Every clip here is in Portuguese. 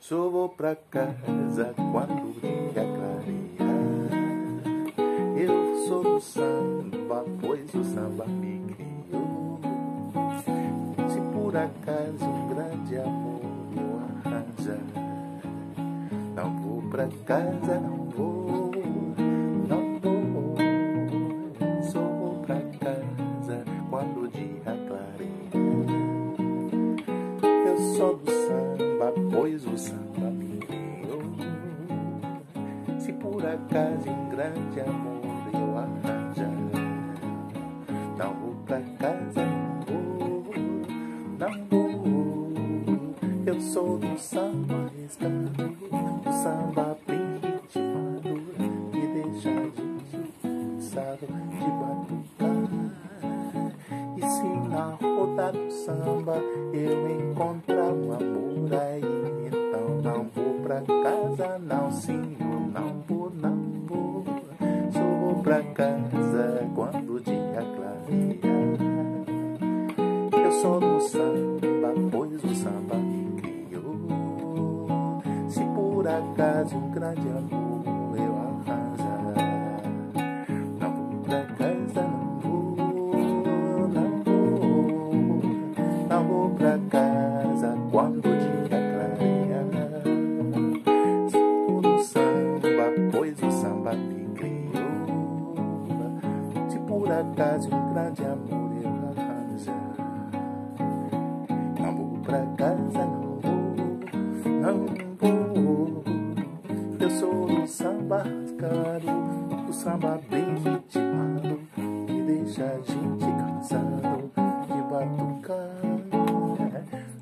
Só vou pra casa quando dia clarear. Eu sou do samba, pois o samba me criou. Se por acaso um grande amor eu arranjar, não vou pra casa, não vou, não vou. Só vou pra casa quando o dia clarear. Eu sou do samba, pois o samba me criou. Se por acaso um grande amor eu arranjar, não vou pra casa, não vou, não vou. Eu sou do samba rescatado, do samba ritmado, que deixa a cansado de batucar. E se na roda do samba eu encontrar senhor, não vou, não vou. Só vou pra casa quando o dia clarear. Eu sou do samba, pois o samba me criou. Se por acaso um grande amor Se por acaso um grande amor eu arranjar, não vou pra casa, não vou, não vou. Eu sou do samba rascado, do samba bem ritmado, que deixa a gente cansado de batucar.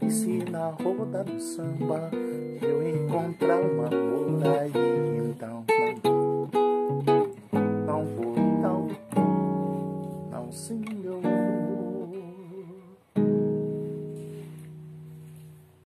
E se na roda do samba eu encontrar um aí,